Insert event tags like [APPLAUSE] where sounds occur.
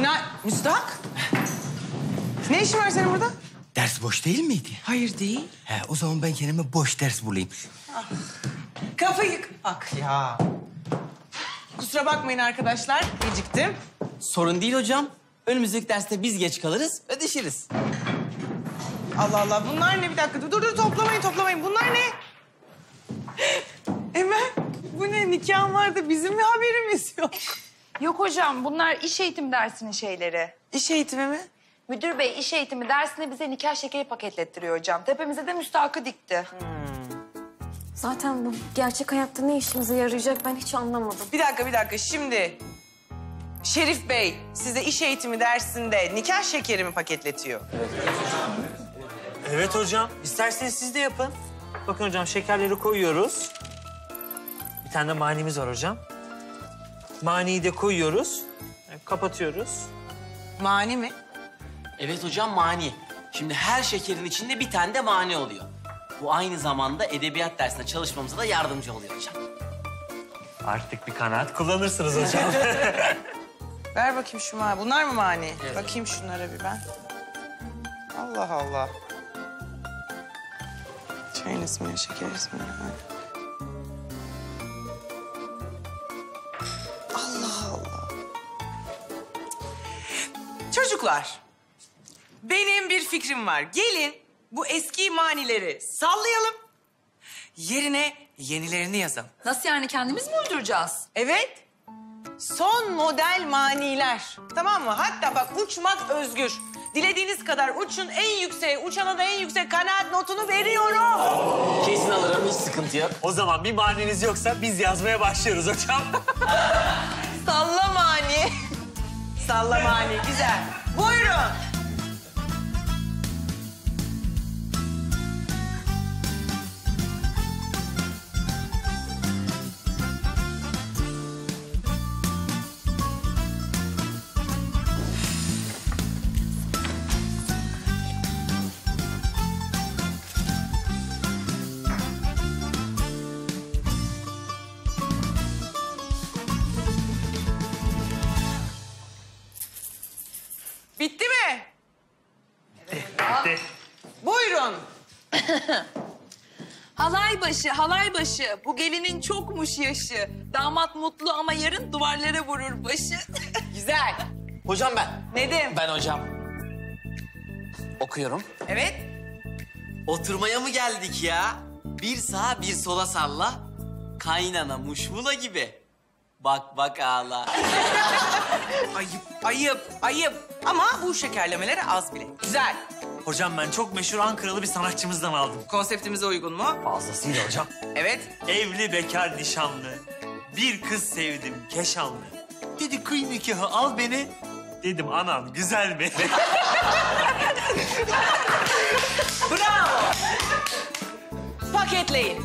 Günay... Müstahak? Ne işin var senin burada? Ders boş değil miydi? Hayır değil. He, o zaman ben kendime boş ders bulayım. Kafayı... Bak ya. Kusura bakmayın arkadaşlar. Geciktim. Sorun değil hocam. Önümüzdeki derste biz geç kalırız, ödeşiriz. Allah Allah. Bunlar ne? Bir dakika. Dur dur. Toplamayın toplamayın. Bunlar ne? Emel. Bu ne? Nikahın vardı. Bizim mi haberimiz yok? Yok hocam bunlar iş eğitimi dersinin şeyleri. İş eğitimi mi? Müdür bey iş eğitimi dersinde bize nikah şekeri paketlettiriyor hocam. Tepemize de müstahakı dikti. Zaten bu gerçek hayatta ne işimize yarayacak ben hiç anlamadım. Bir dakika bir dakika. Şimdi Şerif Bey size iş eğitimi dersinde nikah şekeri mi paketletiyor? Evet hocam. İsterseniz siz de yapın. Bakın hocam şekerleri koyuyoruz. Bir tane de manimiz var hocam. Maniyi de koyuyoruz. Kapatıyoruz. Mani mi? Evet hocam mani. Şimdi her şekerin içinde bir tane de mani oluyor. Bu aynı zamanda edebiyat dersinde çalışmamıza da yardımcı oluyor hocam. Artık bir kanaat kullanırsınız hocam. [LAUGHS] Ver bakayım şu mani. Bunlar mı mani? Bakayım şunlara bir ben. Allah Allah. Çayın ismini, şeker ismini. ha. Çocuklar, benim bir fikrim var. Gelin bu eski manileri sallayalım. Yerine yenilerini yazalım. Nasıl yani kendimiz mi uyduracağız? Evet. Son model maniler. Tamam mı? Hatta bak uçmak özgür. Dilediğiniz kadar uçun en yükseğe, uçana da en yüksek kanaat notunu veriyorum. Kesin alırım, hiç sıkıntı yok. o zaman bir maniniz yoksa biz yazmaya başlıyoruz hocam. [LAUGHS] Salla mani. Salla mani, güzel. Buyurun. [LAUGHS] Halay başı, halay başı. Bu gelinin çokmuş yaşı. Damat mutlu ama yarın duvarlara vurur başı. [LAUGHS] Güzel. Hocam ben. Nedim. Ben hocam. Okuyorum. Evet. Oturmaya mı geldik ya? Bir sağa bir sola salla. Kaynana muşmula gibi. Bak bak ağla. [LAUGHS] Ayıp, ayıp, ayıp. Ama bu şekerlemeleri az bile. Güzel. Hocam ben çok meşhur Ankaralı bir sanatçımızdan aldım. Konseptimize uygun mu? Fazlasıyla hocam. Evet. Evli bekar nişanlı. Bir kız sevdim keşanlı. Dedi kıy nikahı al beni. Dedim anam güzel mi? [LAUGHS] Bravo. Paketleyin.